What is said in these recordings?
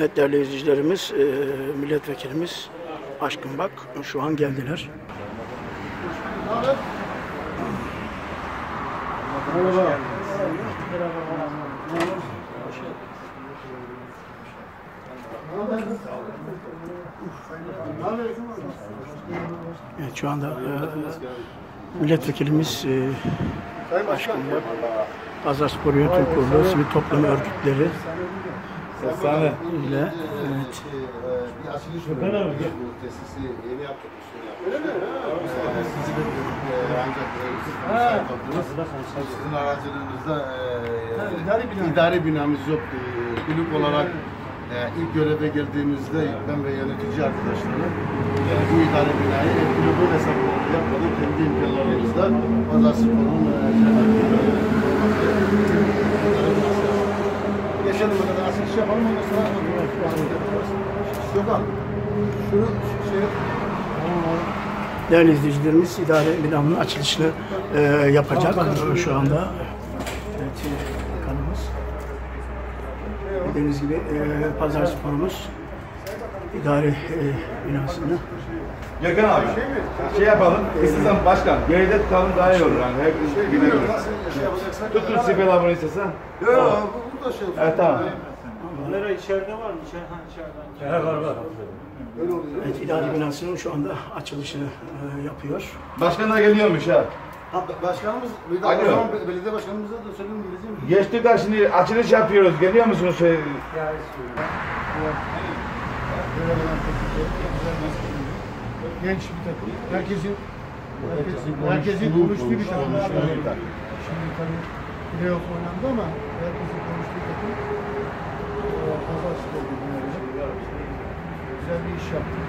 Evet değerli izleyicilerimiz, e, milletvekilimiz Aşkın Bak şu an geldiler. Evet şu anda e, milletvekilimiz e, Aşkın Bak, Pazarspor Yönetim Kurulu, sivil toplum örgütleri Efsane. ile evet, bir açılış. Bu tesisi yeni yaptık. Öyle mi? Sizi e, ancak e. Sizin aracılığınızda e, idari, binamız yok. E, kulüp olarak e, ilk göreve geldiğimizde ben ve yönetici arkadaşlarım e, bu idari binayı e, kulübün hesaplarını yapmadık. Kendi imkanlarımızda E, Geçelim bakalım. Açılış yapalım ondan sonra Yok abi. Şunu şey değerli izleyicilerimiz idare binamının açılışını e, yapacak şu anda. Evet, kanımız. Bildiğiniz gibi e, Pazarspor'umuz idare e, binasını Gökhan abi. Şey yapalım. İstersen başkan. Geride tutalım daha iyi olur yani. Hep güne göre. şey yapacaksak. Tutun Sibel abone istesen. Yok, bu da şey olsun. Evet tamam. Kamera içeride var mı? İçeride, içeriden. var var. Oluyor. evet, idare binasının şu anda açılışını e, yapıyor. Başkan da geliyormuş ha. Ha, başkanımız, bir o zaman belediye başkanımıza da söyleyin diyeceğim. Geçtik de şimdi açılış yapıyoruz. Geliyor musunuz? Şey, genç bir takım. Herkesin herkesin, herkesin konuştuğu bir takım. Şimdi tabii playoff oynandı ama herkesin konuştuğu takım eee, Pazarspor günlerinde güzel bir iş yaptı.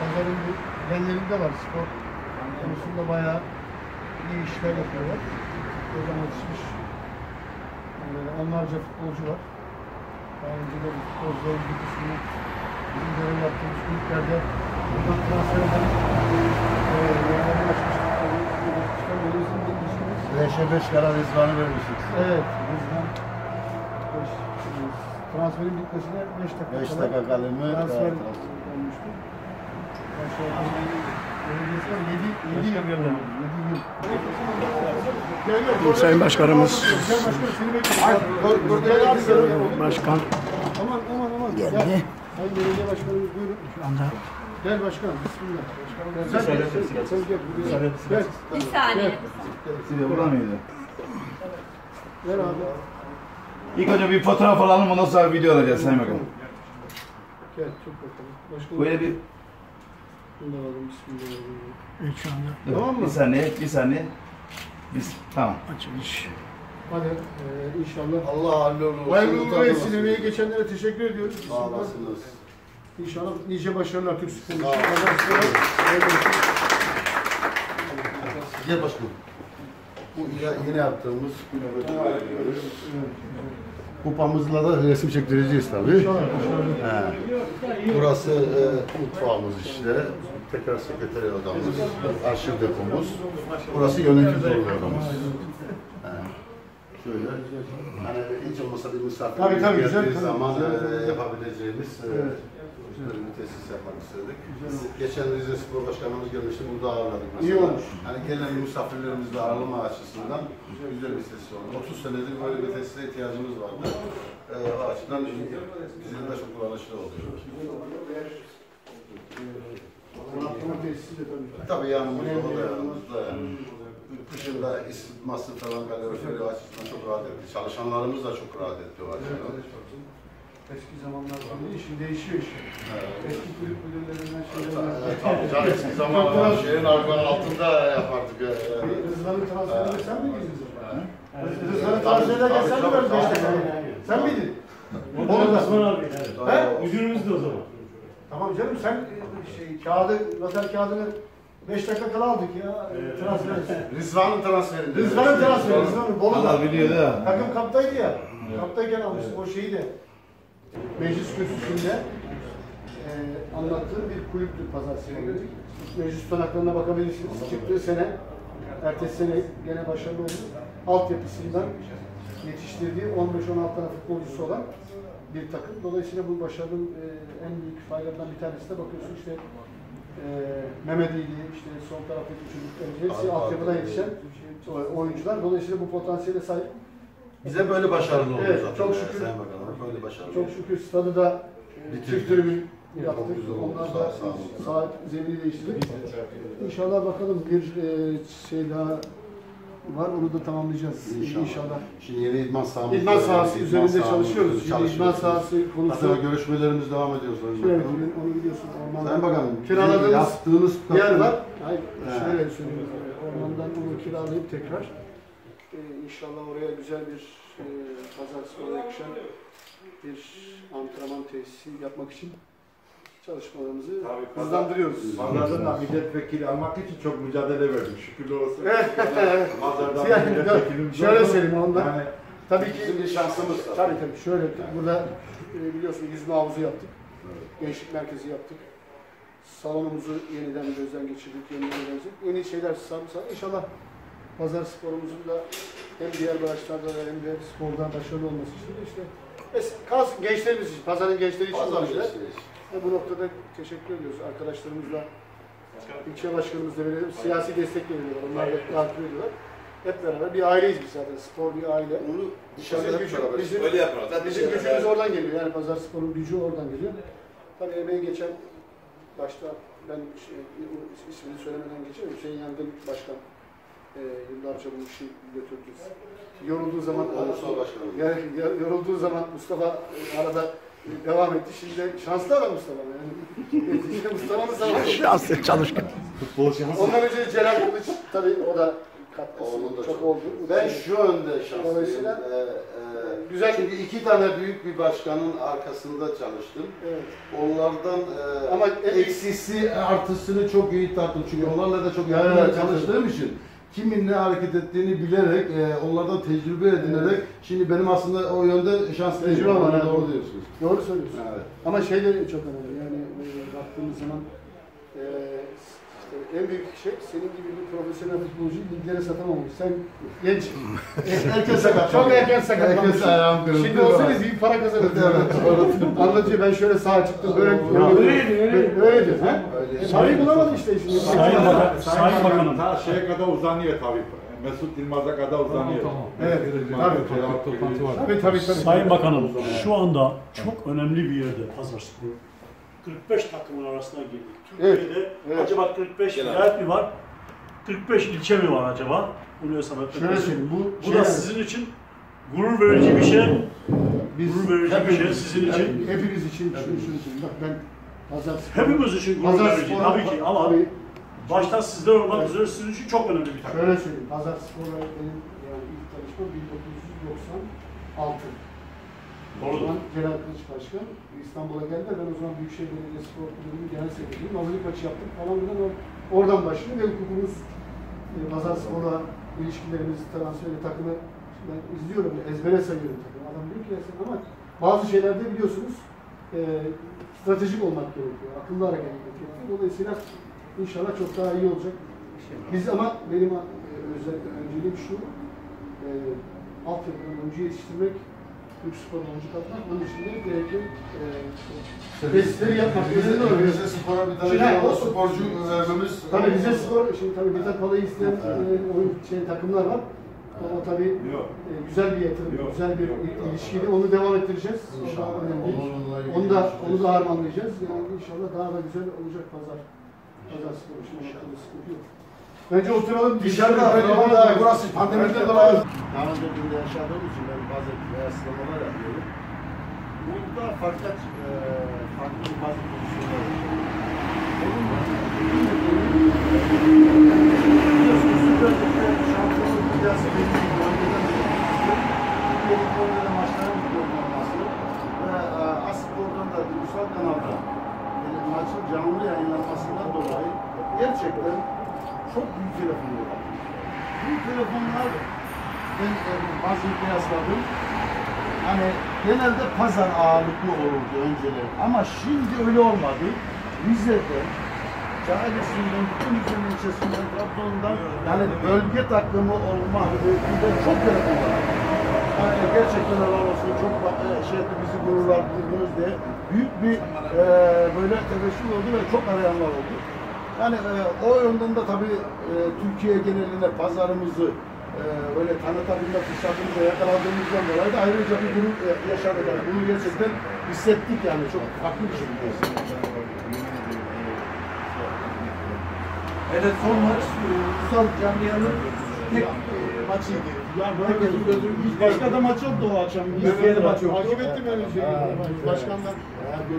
Pazarın bu genlerinde var spor konusunda bayağı iyi işler yapıyorlar. Oradan yetişmiş eee, onlarca futbolcu var. Daha önce de bu futbolcuların bir kısmını bizim görev yaptığımız kulüplerde buradan transfer eden eee yerlerini açmıştık. Başkan Elimizin bilgisiniz. 5'e 5 karar izvanı vermiştik. Evet, bizden beş, transferin bitmesine 5 dakika, 5 kala dakika kalır mı? transfer olmuştu. Aşağı yukarı belediyesi var, 7 7 yıl. 7 yıl. Gel gel. Sayın Başkanımız. Başkan Aman aman aman. Geldi. Gel. Sayın Belediye Başkanımız buyurun. şu anda Gel başkanım. Bismillah. Başkanım. Sen gel. Sen gel. buraya. Gel. Bir saniye. Mıydı? Gel abi. İlk önce bir fotoğraf alalım ondan sonra video alacağız Sayın Bakan. Gel. Çok bakalım. Başkanım. Böyle bir... Bunu alalım. Bismillahirrahmanirrahim. evet, şu anda Tamam mı? Bir saniye, bir saniye. Biz, tamam. açılış. Hadi eee, inşallah. Allah hallolur. Etsin. Emeği geçenlere teşekkür ediyoruz. Sağ olasınız. İnşallah nice başarılar Türk Spor. Sağ. Gel başkanım. Bu yine- yine yaptığımız. Kupamızla da resim çektireceğiz tabii. He. Burası e, mutfağımız işte. Tekrar sekreteri odamız, arşiv depomuz. Burası yönetim kurulu odamız. Şöyle, hani hiç olmasa bir misafir Tabii, tabii, güzel, tabii. zaman Güzel, e, güzel. yapabileceğimiz e, böyle bir tesis yapmak istedik. Geçen Rize Spor Başkanımız gelmişti, burada ağırladık mesela. İyi olmuş. Hani gelen misafirlerimizi de ağırlama açısından güzel bir tesis oldu. 30 senedir böyle bir tesise ihtiyacımız vardı. E, o açıdan bizim de çok kullanışlı oluyor. De tabii. Yanımızda, o da yanımızda yani. Kışında ısıtması falan kaloriferi açısından çok rahat etti. Çalışanlarımız da çok rahat etti o açıdan. Eski zamanlarda değil, şimdi değişiyor işte. Evet. Eski kulüp müdürlerinden Ee, şeylerden. Tabii canım eski zamanlar şehrin argının altında yapardık. Rıza'nın transferinde sen miydin? Ha? Rıza'nın transferinde sen mi verdin? Sen miydin? Onu da. He? Müdürümüz de o zaman. Tamam canım sen e, şey, kağıdı, noter kağıdını 5 dakika kala aldık ya. Transfer. Rızvan'ın transferinde. Rıza'nın transferi, Rıza'nın Bolu'da. Allah biliyor da. Takım kaptaydı ya. Kaptayken almıştım o şeyi de. Meclis kürsüsünde e, anlattığım bir kulüptür pazartesi. Meclis tutanaklarına bakabilirsiniz. Çıktığı sene, ertesi sene gene başarılı oldu. Altyapısından yetiştirdiği 15-16 tane futbolcusu olan bir takım. Dolayısıyla bu başarının e, en büyük faydalarından bir tanesi de bakıyorsun işte e, Mehmet İyili, işte son taraftaki çocuklar, hepsi altyapıdan yetişen oyuncular. Dolayısıyla bu potansiyele sahip. Bize böyle başarılı oldu Evet, zaten. çok şükür. Sayın Bakanım böyle başarılı. Çok şükür stadı da e, çift tribün yaptık. Onlar da saat zemini değiştirdik. İnşallah bakalım bir e, şey daha var. Onu da tamamlayacağız İnşallah. inşallah. Şimdi yeni idman sahamız. İdman sahası İdman üzerinde sahamız çalışıyoruz. Şimdi idman sahası konusu. Hatta görüşmelerimiz devam ediyor Sayın Evet, onu biliyorsun. Ormandan Sayın Bakanım, kiraladığımız yaptığınız yer var. Hayır, Evet. şöyle söyleyeyim. Ormandan onu kiralayıp tekrar e, inşallah oraya güzel bir e, pazar spora yakışan bir antrenman tesisi yapmak için çalışmalarımızı Tabii, pazar- hızlandırıyoruz. Pazardan da milletvekili almak için çok mücadele verdik. Şükürler olsun. Pazardan Yani, milletvekilimiz şöyle oldu. söyleyeyim ondan. Yani Tabii ki Bizim bir şansımız var. Tabii tabii şöyle burada e, biliyorsun yüzme havuzu yaptık. Gençlik merkezi yaptık. Salonumuzu yeniden gözden geçirdik, yeniden gezdik. Yeni şeyler sarımsak. İnşallah pazar sporumuzun da hem diğer branşlarda da hem de sporda başarılı olması için de işte es- kalsın gençlerimiz için, pazarın gençleri için Pazar işler. gösterisi. Ve bu noktada teşekkür ediyoruz arkadaşlarımızla. ilçe başkanımızla verelim. Siyasi destek veriyorlar. Onlar da takip ediyorlar. Hep beraber bir aileyiz biz zaten. Spor bir aile. Onu dışarıda gücü, bizim, Öyle yapıyorlar. Zaten bizim şey- gücümüz oradan geliyor. Yani pazar sporun gücü oradan geliyor. Tabii emeği geçen başta ben şey, ismini söylemeden geçerim. Hüseyin Yangın Başkan e, yıllarca bu işi götürdü. Yorulduğu zaman Onursal başkanım. yani ya- yorulduğu zaman Mustafa arada devam etti. Şimdi şanslı adam Mustafa. Yani işte Mustafa'nın sağlığı. Şanslı çalışkan. futbol şansı. Ondan önce Celal Kılıç tabii o da katkısı Onun da çok çok. oldu. Ben şu önde şanslıyım. Dolayısıyla Ee, e, güzel- Çünkü iki tane büyük bir başkanın arkasında çalıştım. Evet. Onlardan e, Ama eksisi artısını çok iyi tarttım. Çünkü onlarla da çok yakın Evet, çalıştığım için kimin ne hareket ettiğini bilerek, e, onlardan tecrübe edinerek şimdi benim aslında o yönde şanslıyım. Tecrübe var, evet. Doğru diyorsunuz. Doğru söylüyorsun. Evet. Ama şey de çok önemli. Yani e, baktığımız zaman e, işte en büyük şey senin gibi bir profesyonel futbolcuyu liglere satamamış. Sen genç. Erken sakat. Çok erken kırıldı. Şimdi olsanız büyük para kazanırdın. Evet, Anlatıyor ben şöyle sağa çıktım böyle Doğru. böyle öyle öyle diyor. Ha? Öyle. E, parayı bulamadı işte şimdi. Sayın Bakan- Sayın Bakanım. Ta şeye kadar uzanıyor tabii. Mesut Yılmaz'a kadar uzanıyor. Evet. Tabii. Tabii tabii tabii. Sayın Bakanım, şu anda çok önemli bir yerde pazar sporu. 45 takımın arasına girdik. Evet, Türkiye'de evet. acaba 45 Gel abi. vilayet mi var? 45 ilçe mi var acaba? Bunu hesap Şöyle söyleyeyim. Bu, Bu şey da yani, sizin için gurur verici bir şey. biz gurur verici bir şey sizin için. hep- hepimiz için şunu şunu söyleyeyim. Bak ben pazar Hepimiz için gurur Pazar verici sporu- tabii ki ama Tabii. başta sizler olmak üzere sizin için çok önemli bir takım. Şöyle söyleyeyim, Pazar Spor'la benim yani ilk tanışmam 1996. O Doğrudur. zaman Celal Kılıç Başkan İstanbul'a geldi. Ben o zaman Büyükşehir Belediye Spor Kulübü'nün genel sekreteriyim. Hazırlık maçı yaptık falan filan. Oradan başlıyor ve hukukumuz e, Pazar Spor'la ilişkilerimiz, transferi, takımı ben izliyorum, ezbere sayıyorum takımı. Adam diyor ki ya sen ama bazı şeylerde biliyorsunuz e, stratejik olmak gerekiyor. Akıllı hareket etmek gerekiyor. Dolayısıyla inşallah çok daha iyi olacak. Biz ama benim e, özel önceliğim şu, e, altyapıdan oyuncu yetiştirmek, Türk spor oyuncu katmak, bunun için de gerekli e, testleri yapmak. Olan Bize, bize spora bir tane Şimdi, ha, o- sporcu vermemiz Tabii bize spor, şimdi tabii Mithat Palay'ı isteyen e, oyun şey, takımlar var. O, o tabii Yok. e, güzel bir yatırım, Yok. güzel bir il- ilişkili. Onu devam ettireceğiz. O da İnşallah. ilgili Onu da onu da harmanlayacağız. Yani inşallah daha da güzel olacak pazar. Pazar spor için ortada sıkıntı yok. Bence oturalım. Dışarıda bir- da burası pandemiden dolayı. Daha önce burada yaşadığım için ben bazı kıyaslamalar yapıyorum. Burada farklı, e, farklı bazı pozisyonlar yaşıyorum. Biliyorsunuz Süper Lig'de şampiyonluk iddiası belli bir bölgeden Türkiye'nin bölgede maçların olması Ve e, Aspor'dan da Ulusal Kanal'da yani maçın canlı yayınlanmasından dolayı gerçekten çok büyük telefonlar var. Büyük telefonlar ben e, bazı kıyasladım. Hani genelde pazar ağırlıklı olurdu önceler ama şimdi öyle olmadı. Rize'de, Cahilesi'nden, bütün ülkenin ilçesinden, Trabzon'dan yani bölge takımı olma hükümde çok telefon var. Yani gerçekten helal olsun. Çok e, şey bizi gururlandırdınız diye. Büyük bir e, böyle tebeşir oldu ve çok arayanlar oldu. Yani e, o yönden de tabii e, Türkiye genelinde pazarımızı e, böyle tanıtabilme fırsatımızı yakaladığımızdan dolayı da ayrıca bir gurur e, yaşadık. Yani bunu gerçekten hissettik yani çok farklı bir hissettik. Evet son maç e, Ulusal Camia'nın tek e, maçıydı. Yani herkesin gözü hiç başka da maç yoktu o akşam. Türkiye'de maç yoktu. Takip ettim öyle şey. Başkanlar.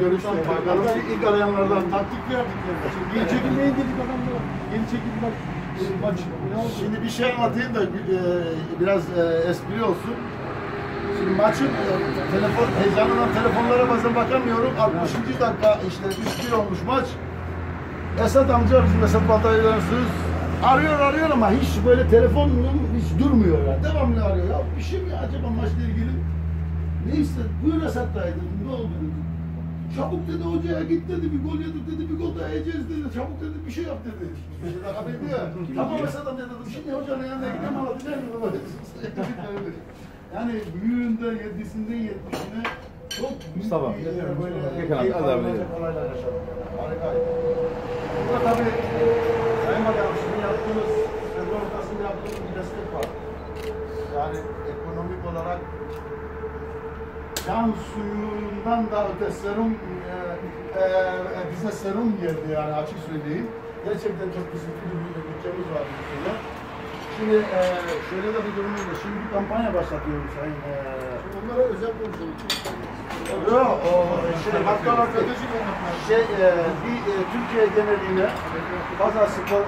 Görüşte bakanımız ilk arayanlardan Taktik verdik yani. Şimdi geri çekilmeyin dedik adamlara. Geri çekil bak. e, Maç? Şimdi bir şey anlatayım da e, biraz e, espri olsun. Şimdi maçın e, telefon heyecanından telefonlara bazen bakamıyorum. 60. dakika işte 3-1 olmuş maç. Esat amca bizim Esat Baltay'larsınız. Arıyor arıyor ama hiç böyle telefon hiç durmuyor yani. Devamlı arıyor. Ya bir şey mi acaba maçla ilgili? Ne istedi? Buyur Esat dayı dedim. Ne oldu dedi. Çabuk dedi hocaya git dedi bir gol yedik dedi bir gol daha yiyeceğiz dedi. Çabuk dedi bir şey yap dedi. Haber ya. Tamam Esat amca dedim. Şimdi hocanın yanına gideyim anlatacağım. yani büyüğünden yedisinden yetmişine çok büyük Mustafa, bir, böyle Gökhan abi. Harikaydı. Burada tabii e, Sayın Bakanım sizin yaptığınız, sezon ortasında yaptığınız bir destek var. Yani ekonomik olarak can suyundan da öte serum e, e, e, bize serum geldi yani açık söyleyeyim. Gerçekten çok kısıtlı bir bütçemiz var bu sene. Şimdi e, şöyle de bir durumumuz var. Şimdi bir kampanya başlatıyorum Sayın e, Onlara özel konuşalım. Yok, o şey, hatta şey, e, bir e, Türkiye geneline Pazar Spor